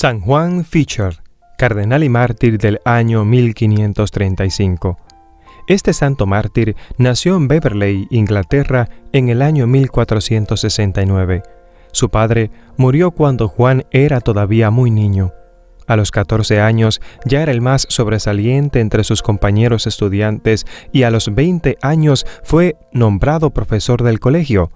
San Juan Fisher, cardenal y mártir del año 1535. Este santo mártir nació en Beverley, Inglaterra, en el año 1469. Su padre murió cuando Juan era todavía muy niño. A los 14 años ya era el más sobresaliente entre sus compañeros estudiantes y a los 20 años fue nombrado profesor del colegio.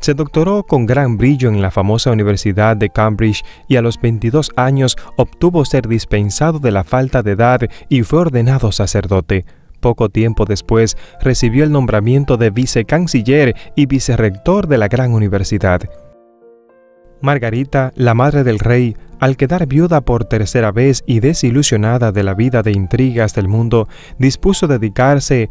Se doctoró con gran brillo en la famosa Universidad de Cambridge y a los 22 años obtuvo ser dispensado de la falta de edad y fue ordenado sacerdote. Poco tiempo después recibió el nombramiento de vicecanciller y vicerrector de la gran universidad. Margarita, la madre del rey, al quedar viuda por tercera vez y desilusionada de la vida de intrigas del mundo, dispuso dedicarse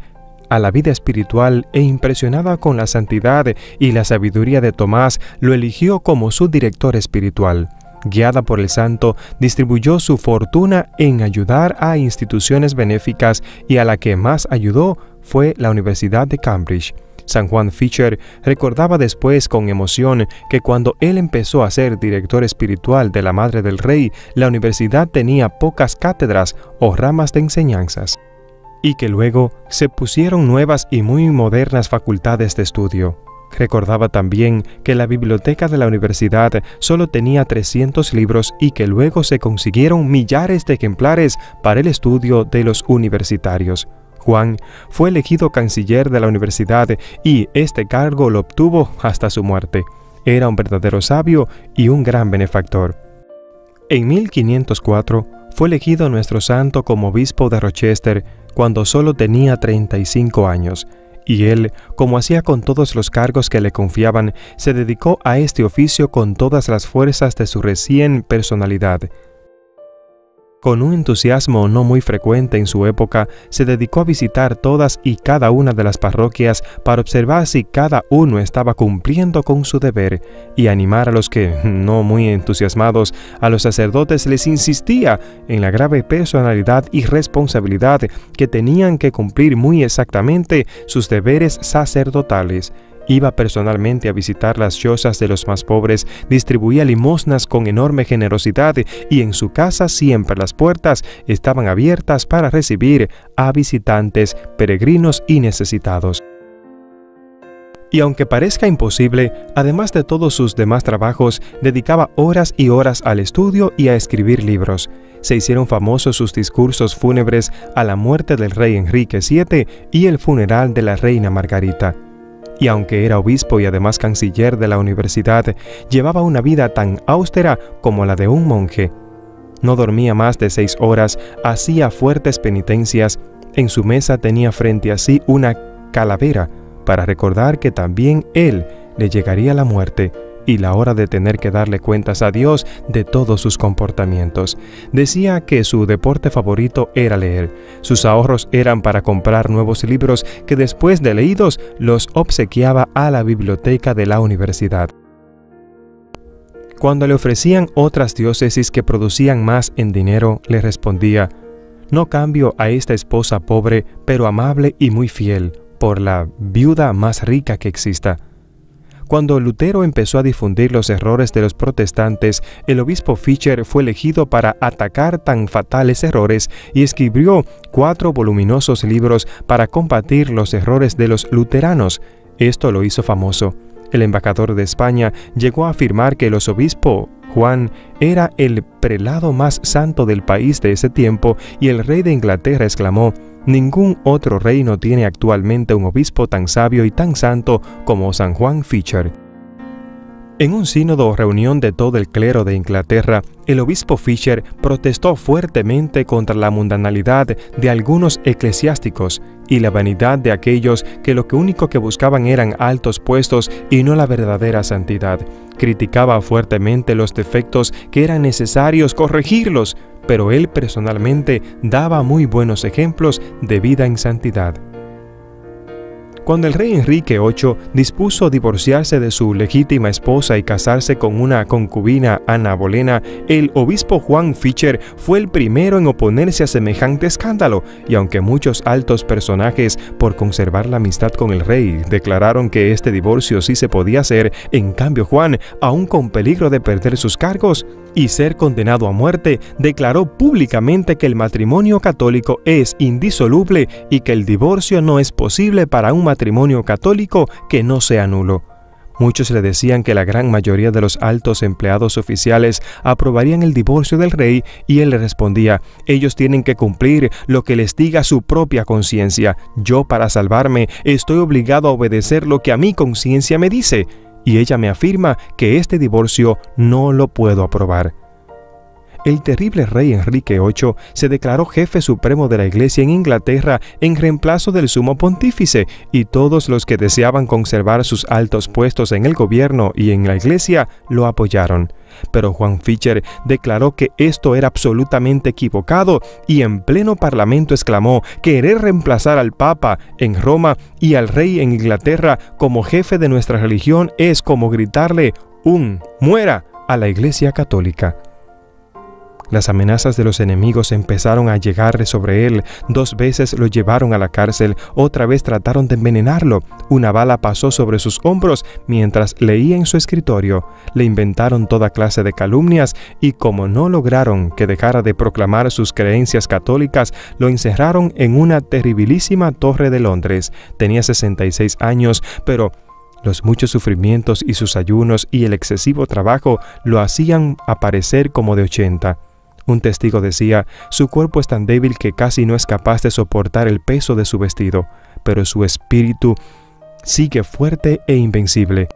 a la vida espiritual e impresionada con la santidad y la sabiduría de Tomás, lo eligió como su director espiritual. Guiada por el santo, distribuyó su fortuna en ayudar a instituciones benéficas y a la que más ayudó fue la Universidad de Cambridge. San Juan Fisher recordaba después con emoción que cuando él empezó a ser director espiritual de la Madre del Rey, la universidad tenía pocas cátedras o ramas de enseñanzas y que luego se pusieron nuevas y muy modernas facultades de estudio. Recordaba también que la biblioteca de la universidad solo tenía 300 libros y que luego se consiguieron millares de ejemplares para el estudio de los universitarios. Juan fue elegido canciller de la universidad y este cargo lo obtuvo hasta su muerte. Era un verdadero sabio y un gran benefactor. En 1504 fue elegido nuestro santo como obispo de Rochester cuando solo tenía 35 años, y él, como hacía con todos los cargos que le confiaban, se dedicó a este oficio con todas las fuerzas de su recién personalidad. Con un entusiasmo no muy frecuente en su época, se dedicó a visitar todas y cada una de las parroquias para observar si cada uno estaba cumpliendo con su deber y animar a los que, no muy entusiasmados, a los sacerdotes les insistía en la grave personalidad y responsabilidad que tenían que cumplir muy exactamente sus deberes sacerdotales Iba personalmente a visitar las chozas de los más pobres, distribuía limosnas con enorme generosidad y en su casa siempre las puertas estaban abiertas para recibir a visitantes, peregrinos y necesitados. Y aunque parezca imposible, además de todos sus demás trabajos, dedicaba horas y horas al estudio y a escribir libros. Se hicieron famosos sus discursos fúnebres a la muerte del rey Enrique VII y el funeral de la reina Margarita y aunque era obispo y además canciller de la universidad, llevaba una vida tan austera como la de un monje. No dormía más de seis horas, hacía fuertes penitencias, en su mesa tenía frente a sí una calavera para recordar que también él le llegaría la muerte y la hora de tener que darle cuentas a Dios de todos sus comportamientos. Decía que su deporte favorito era leer. Sus ahorros eran para comprar nuevos libros que después de leídos los obsequiaba a la biblioteca de la universidad. Cuando le ofrecían otras diócesis que producían más en dinero, le respondía, no cambio a esta esposa pobre, pero amable y muy fiel, por la viuda más rica que exista. Cuando Lutero empezó a difundir los errores de los protestantes, el obispo Fischer fue elegido para atacar tan fatales errores y escribió cuatro voluminosos libros para combatir los errores de los luteranos. Esto lo hizo famoso. El embajador de España llegó a afirmar que el obispo Juan era el prelado más santo del país de ese tiempo y el rey de Inglaterra exclamó, Ningún otro reino tiene actualmente un obispo tan sabio y tan santo como San Juan Fisher. En un sínodo o reunión de todo el clero de Inglaterra, el obispo Fisher protestó fuertemente contra la mundanalidad de algunos eclesiásticos y la vanidad de aquellos que lo único que buscaban eran altos puestos y no la verdadera santidad. Criticaba fuertemente los defectos que eran necesarios corregirlos, pero él personalmente daba muy buenos ejemplos de vida en santidad. Cuando el rey Enrique VIII dispuso divorciarse de su legítima esposa y casarse con una concubina Ana Bolena, el obispo Juan Fischer fue el primero en oponerse a semejante escándalo, y aunque muchos altos personajes, por conservar la amistad con el rey, declararon que este divorcio sí se podía hacer, en cambio Juan, aún con peligro de perder sus cargos y ser condenado a muerte, declaró públicamente que el matrimonio católico es indisoluble y que el divorcio no es posible para un matrimonio católico que no sea nulo. Muchos le decían que la gran mayoría de los altos empleados oficiales aprobarían el divorcio del rey y él le respondía, ellos tienen que cumplir lo que les diga su propia conciencia. Yo para salvarme estoy obligado a obedecer lo que a mi conciencia me dice. Y ella me afirma que este divorcio no lo puedo aprobar el terrible rey Enrique VIII se declaró jefe supremo de la Iglesia en Inglaterra en reemplazo del sumo pontífice, y todos los que deseaban conservar sus altos puestos en el gobierno y en la Iglesia lo apoyaron. Pero Juan Fischer declaró que esto era absolutamente equivocado y en pleno parlamento exclamó, querer reemplazar al Papa en Roma y al rey en Inglaterra como jefe de nuestra religión es como gritarle un muera a la Iglesia Católica. Las amenazas de los enemigos empezaron a llegar sobre él. Dos veces lo llevaron a la cárcel, otra vez trataron de envenenarlo. Una bala pasó sobre sus hombros mientras leía en su escritorio. Le inventaron toda clase de calumnias y como no lograron que dejara de proclamar sus creencias católicas, lo encerraron en una terribilísima torre de Londres. Tenía 66 años, pero los muchos sufrimientos y sus ayunos y el excesivo trabajo lo hacían aparecer como de 80. Un testigo decía, su cuerpo es tan débil que casi no es capaz de soportar el peso de su vestido, pero su espíritu sigue fuerte e invencible.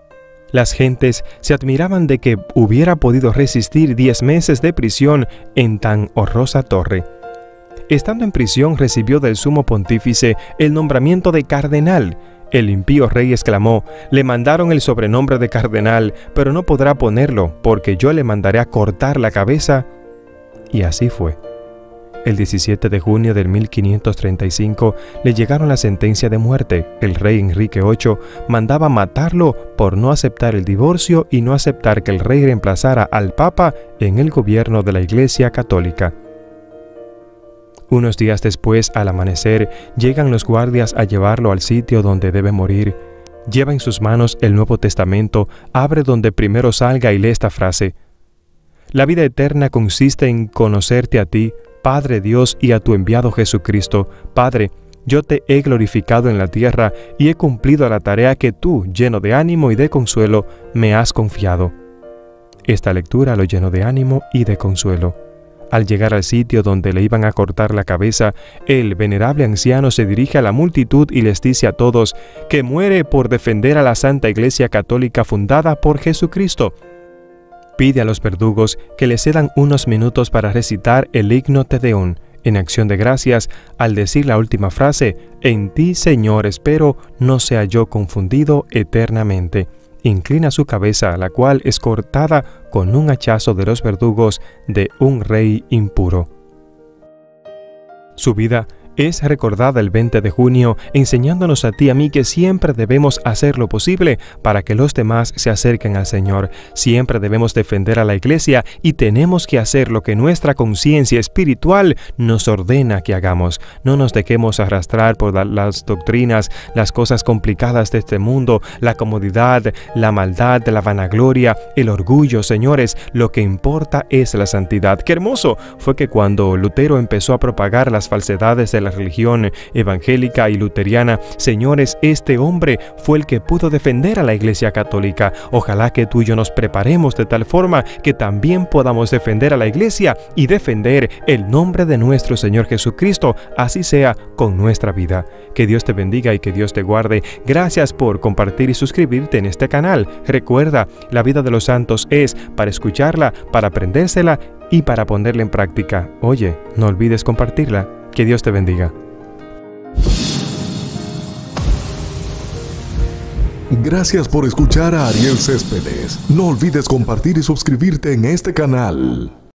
Las gentes se admiraban de que hubiera podido resistir diez meses de prisión en tan horrorosa torre. Estando en prisión recibió del sumo pontífice el nombramiento de cardenal. El impío rey exclamó, le mandaron el sobrenombre de cardenal, pero no podrá ponerlo, porque yo le mandaré a cortar la cabeza y así fue. El 17 de junio de 1535 le llegaron la sentencia de muerte. El rey Enrique VIII mandaba matarlo por no aceptar el divorcio y no aceptar que el rey reemplazara al Papa en el gobierno de la Iglesia Católica. Unos días después, al amanecer, llegan los guardias a llevarlo al sitio donde debe morir. Lleva en sus manos el Nuevo Testamento, abre donde primero salga y lee esta frase, la vida eterna consiste en conocerte a ti, Padre Dios, y a tu enviado Jesucristo. Padre, yo te he glorificado en la tierra y he cumplido la tarea que tú, lleno de ánimo y de consuelo, me has confiado. Esta lectura lo llenó de ánimo y de consuelo. Al llegar al sitio donde le iban a cortar la cabeza, el venerable anciano se dirige a la multitud y les dice a todos que muere por defender a la Santa Iglesia Católica fundada por Jesucristo pide a los verdugos que le cedan unos minutos para recitar el himno Te Deum en acción de gracias al decir la última frase, En ti Señor espero, no sea yo confundido eternamente. Inclina su cabeza, la cual es cortada con un hachazo de los verdugos de un rey impuro. Su vida es recordada el 20 de junio enseñándonos a ti y a mí que siempre debemos hacer lo posible para que los demás se acerquen al Señor. Siempre debemos defender a la iglesia y tenemos que hacer lo que nuestra conciencia espiritual nos ordena que hagamos. No nos dejemos arrastrar por las doctrinas, las cosas complicadas de este mundo, la comodidad, la maldad, la vanagloria, el orgullo, señores. Lo que importa es la santidad. Qué hermoso fue que cuando Lutero empezó a propagar las falsedades de religión evangélica y luteriana. Señores, este hombre fue el que pudo defender a la Iglesia Católica. Ojalá que tú y yo nos preparemos de tal forma que también podamos defender a la Iglesia y defender el nombre de nuestro Señor Jesucristo, así sea con nuestra vida. Que Dios te bendiga y que Dios te guarde. Gracias por compartir y suscribirte en este canal. Recuerda, la vida de los santos es para escucharla, para aprendérsela y para ponerla en práctica. Oye, no olvides compartirla. Que Dios te bendiga. Gracias por escuchar a Ariel Céspedes. No olvides compartir y suscribirte en este canal.